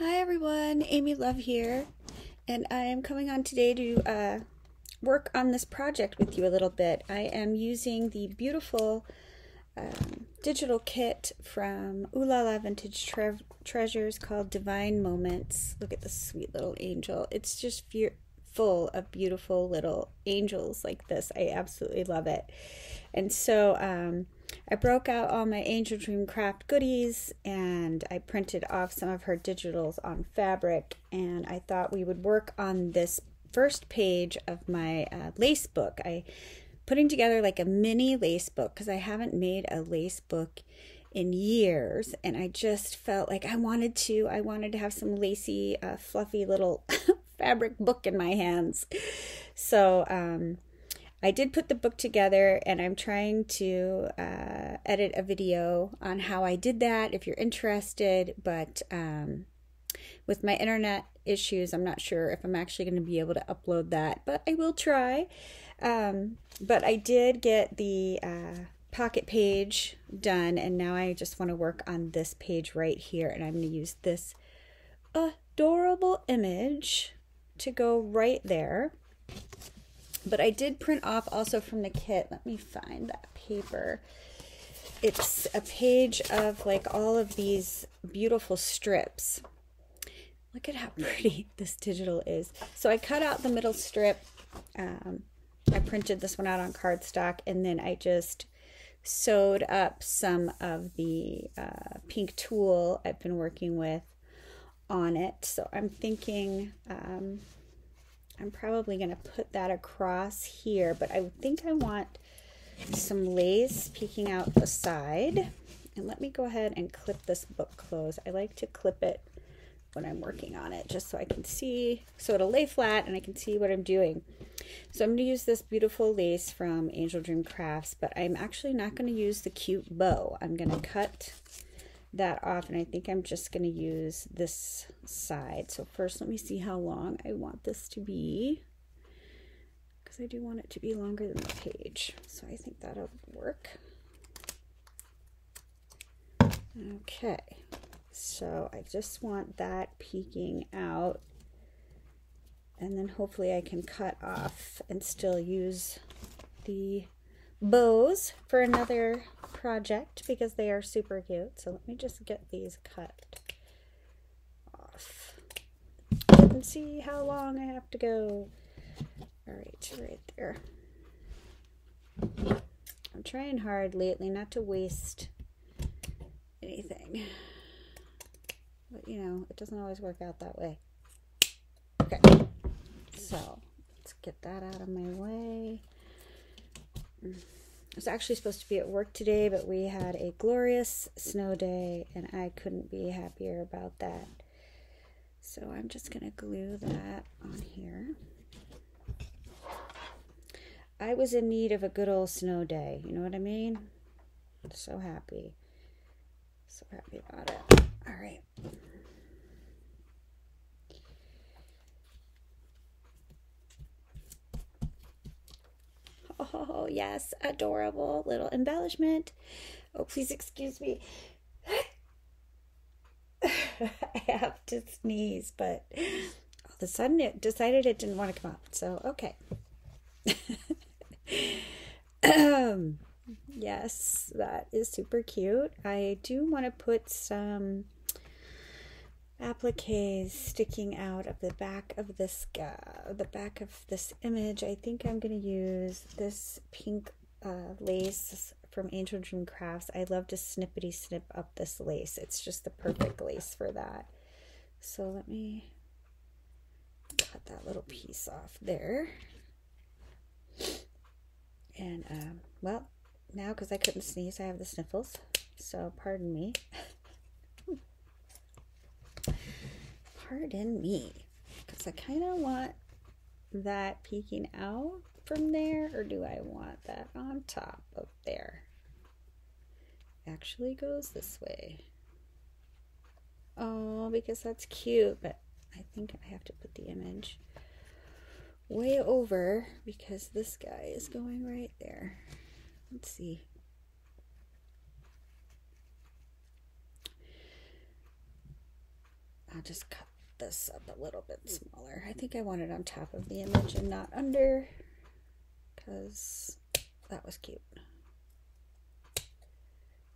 Hi everyone, Amy Love here, and I am coming on today to uh, work on this project with you a little bit. I am using the beautiful um, digital kit from Ooh La La Vintage Tre- Treasures called Divine Moments. Look at this sweet little angel. It's just full of beautiful little angels like this. I absolutely love it. And so, um, I broke out all my Angel Dream Craft goodies and I printed off some of her digitals on fabric. And I thought we would work on this first page of my uh, lace book. I putting together like a mini lace book because I haven't made a lace book in years and I just felt like I wanted to I wanted to have some lacy uh, fluffy little fabric book in my hands. So um I did put the book together and I'm trying to uh, edit a video on how I did that if you're interested. But um, with my internet issues, I'm not sure if I'm actually going to be able to upload that, but I will try. Um, but I did get the uh, pocket page done, and now I just want to work on this page right here. And I'm going to use this adorable image to go right there. But I did print off also from the kit. Let me find that paper. It's a page of like all of these beautiful strips. Look at how pretty this digital is. So I cut out the middle strip. Um, I printed this one out on cardstock and then I just sewed up some of the uh, pink tulle I've been working with on it. So I'm thinking um, I'm probably going to put that across here, but I think I want some lace peeking out the side. And let me go ahead and clip this book closed. I like to clip it when I'm working on it just so I can see, so it'll lay flat and I can see what I'm doing. So I'm going to use this beautiful lace from Angel Dream Crafts, but I'm actually not going to use the cute bow. I'm going to cut that off and I think I'm just going to use this side. So first let me see how long I want this to be because I do want it to be longer than the page. So I think that'll work. Okay, so I just want that peeking out and then hopefully I can cut off and still use the bows for another project because they are super cute. So let me just get these cut off. And see how long I have to go. All right, right there. I'm trying hard lately not to waste anything. But you know, it doesn't always work out that way. Okay, so let's get that out of my way. Mm. I was actually supposed to be at work today, but we had a glorious snow day, and I couldn't be happier about that. So I'm just going to glue that on here. I was in need of a good old snow day. You know what I mean? So happy. So happy about it. All right. Oh, yes, adorable little embellishment. Oh, please excuse me. I have to sneeze, but all of a sudden it decided it didn't want to come up. So, okay. um, yes, that is super cute. I do want to put some appliques sticking out of the back of this uh, the back of this image. I think I'm going to use this pink uh, lace from Angel Dream Crafts. I love to snippety snip up this lace. It's just the perfect lace for that. So let me cut that little piece off there. And, um, well, now because I couldn't sneeze, I have the sniffles. So pardon me. pardon me. Because I kind of want that peeking out from there, or do I want that on top of there? Actually goes this way. Oh, because that's cute, but I think I have to put the image way over because this guy is going right there. Let's see. I'll just cut this up a little bit smaller. I think I want it on top of the image and not under because that was cute.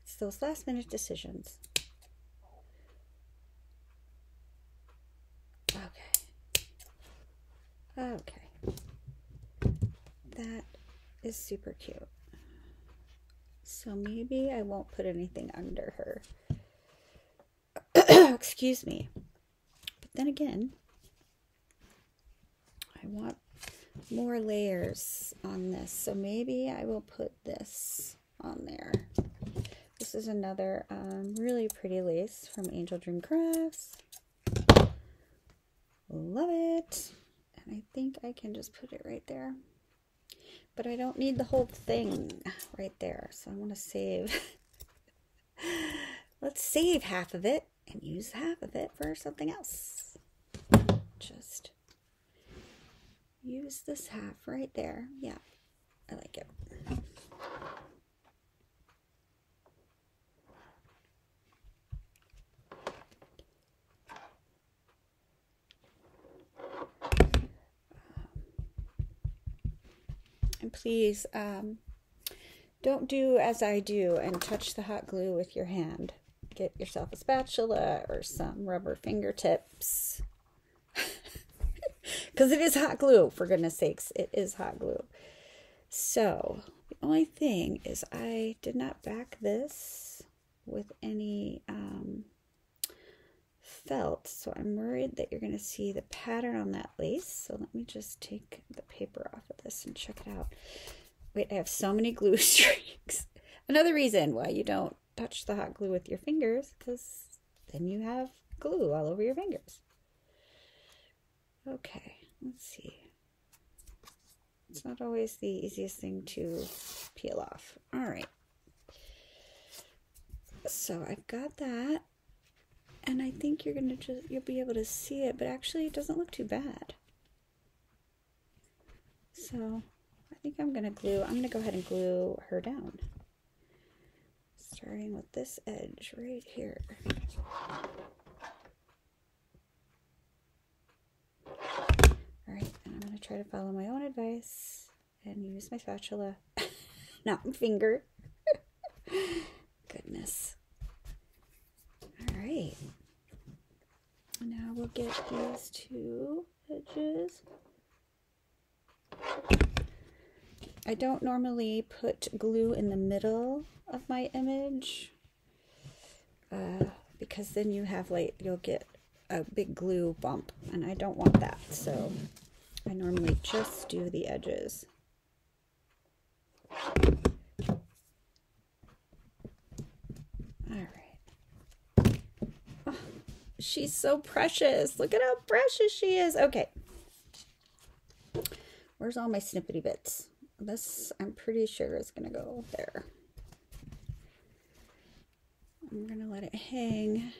It's those last minute decisions. Okay. Okay. That is super cute. So maybe I won't put anything under her. Excuse me. Then again, I want more layers on this. So maybe I will put this on there. This is another um, really pretty lace from Angel Dream Crafts. Love it. And I think I can just put it right there. But I don't need the whole thing right there. So I want to save. Let's save half of it and use half of it for something else. Just use this half right there. Yeah, I like it. And please um, don't do as I do and touch the hot glue with your hand. Get yourself a spatula or some rubber fingertips. Because it is hot glue, for goodness sakes. It is hot glue. So, the only thing is I did not back this with any um, felt. So I'm worried that you're going to see the pattern on that lace. So let me just take the paper off of this and check it out. Wait, I have so many glue streaks. Another reason why you don't touch the hot glue with your fingers because then you have glue all over your fingers. Okay, let's see. It's not always the easiest thing to peel off. All right. So I've got that and I think you're gonna just you'll be able to see it, but actually it doesn't look too bad. So I think I'm gonna glue. I'm gonna go ahead and glue her down, starting with this edge right here. All I'm gonna try to follow my own advice and use my spatula, not my finger. Goodness. All right. Now we'll get these two edges. I don't normally put glue in the middle of my image uh, because then you have like, you'll get a big glue bump and I don't want that. So I normally just do the edges. Alright. Oh, she's so precious. Look at how precious she is. Okay. Where's all my snippety bits? This, I'm pretty sure, is going to go there. I'm going to let it hang.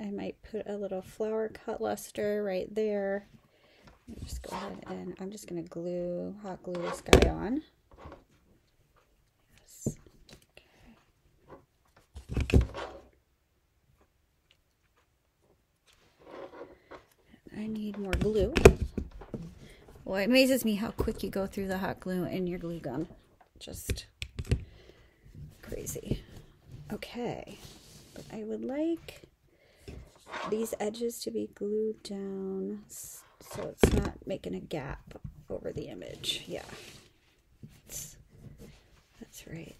I might put a little flower cut luster right there. Just go ahead and I'm just going to glue, hot glue this guy on. I need more glue. Well, it amazes me how quick you go through the hot glue in your glue gun. Just crazy. Okay, but I would like these edges to be glued down so it's not making a gap over the image. Yeah, that's, that's right.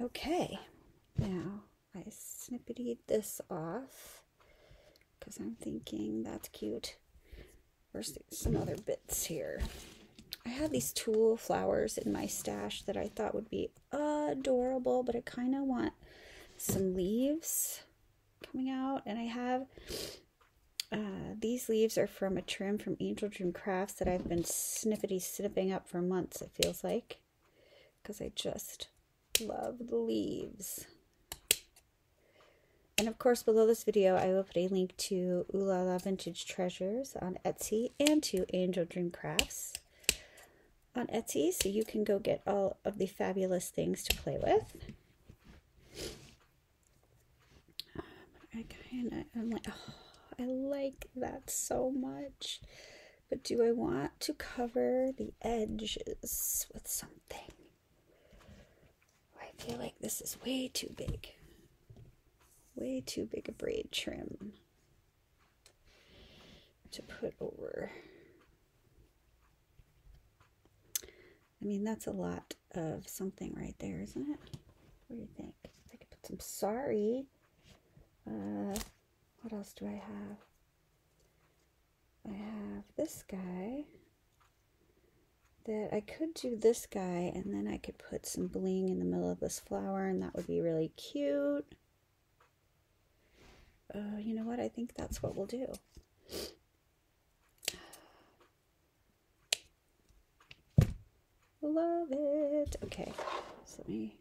Okay, now I snippety this off because I'm thinking that's cute. Where's some other bits here? I had these tulle flowers in my stash that I thought would be adorable, but I kind of want some leaves coming out. And I have uh, these leaves are from a trim from Angel Dream Crafts that I've been snippety snipping up for months, it feels like, because I just love the leaves. And of course, below this video, I will put a link to Ooh La Vintage Treasures on Etsy and to Angel Dream Crafts on Etsy, so you can go get all of the fabulous things to play with. Um, I And I, I'm like, oh, I like that so much. But do I want to cover the edges with something? I feel like this is way too big. Way too big a braid trim to put over. I mean, that's a lot of something right there, isn't it? What do you think? I could put some sorry. Uh, else do I have? I have this guy that I could do this guy and then I could put some bling in the middle of this flower and that would be really cute. Uh, you know what? I think that's what we'll do. Love it. Okay, so let me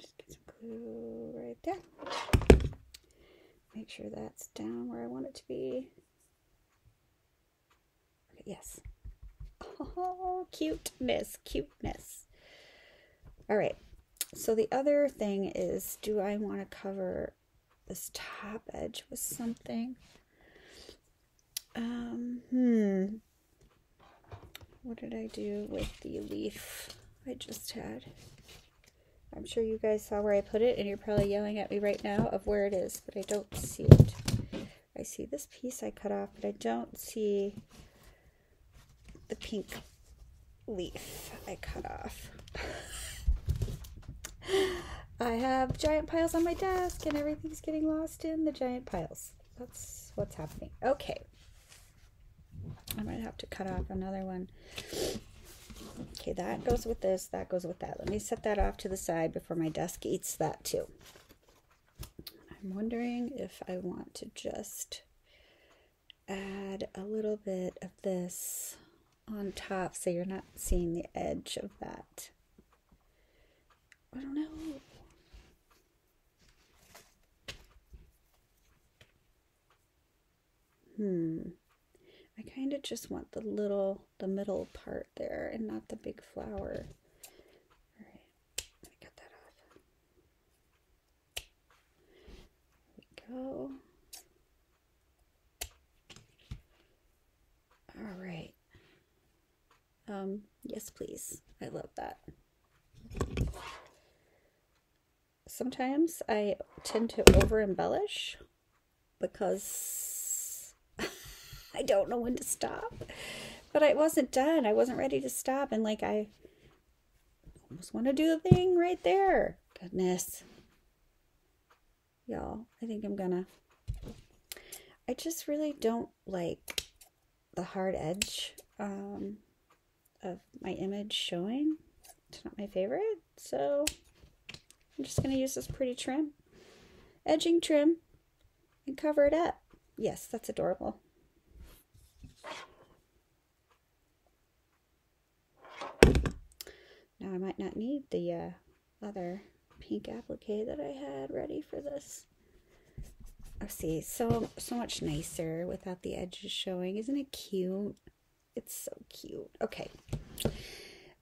just get some glue right there. Make sure that's down where I want it to be. Okay, yes. Oh, cuteness, cuteness. All right. So the other thing is, do I want to cover this top edge with something? Um, hmm. What did I do with the leaf I just had? I'm sure you guys saw where I put it, and you're probably yelling at me right now of where it is, but I don't see it. I see this piece I cut off, but I don't see the pink leaf I cut off. I have giant piles on my desk, and everything's getting lost in the giant piles. That's what's happening. Okay. I might have to cut off another one. Okay, that goes with this, that goes with that. Let me set that off to the side before my desk eats that too. I'm wondering if I want to just add a little bit of this on top so you're not seeing the edge of that. I don't know. Hmm. I kind of just want the little, the middle part there and not the big flower. All right, let me cut that off. There we go. All right. Um, yes, please. I love that. Sometimes I tend to over embellish because I don't know when to stop. But I wasn't done. I wasn't ready to stop. And like, I almost want to do the thing right there. Goodness. Y'all, I think I'm gonna. I just really don't like the hard edge um, of my image showing. It's not my favorite. So I'm just to use this pretty trim, edging trim, and cover it up. Yes, that's adorable. Now I might not need the uh, other pink applique that I had ready for this. Oh, see, so so much nicer without the edges showing. Isn't it cute? It's so cute. Okay.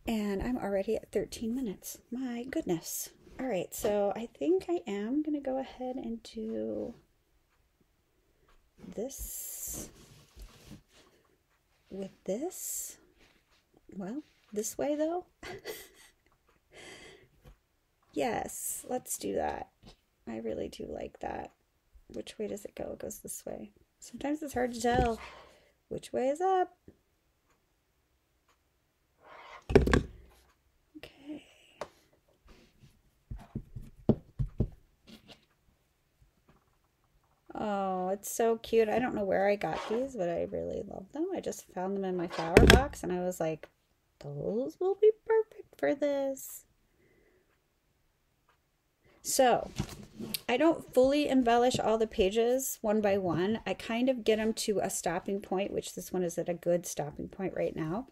And I'm already at 13 minutes. My goodness. All right, so I think I am going to go ahead and do this with this. Well, this way though. yes, let's do that. I really do like that. Which way does it go? It goes this way. Sometimes it's hard to tell which way is up. Okay. Oh, it's so cute. I don't know where I got these, but I really love them. I just found them in my flower box and I was like, those will be perfect for this. So, I don't fully embellish all the pages one by one. I kind of get them to a stopping point, which this one is at a good stopping point right now.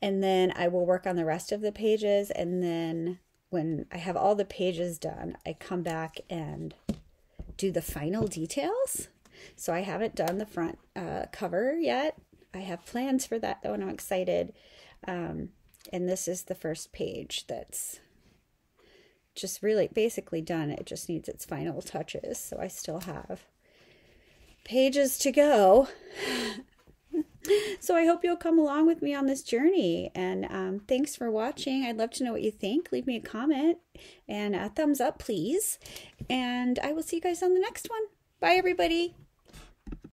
And then I will work on the rest of the pages. And then when I have all the pages done, I come back and do the final details. So I haven't done the front uh, cover yet. I have plans for that though, and I'm excited. Um, and this is the first page that's just really basically done. It just needs its final touches. So I still have pages to go. so I hope you'll come along with me on this journey. And um, thanks for watching. I'd love to know what you think. Leave me a comment and a thumbs up, please. And I will see you guys on the next one. Bye, everybody.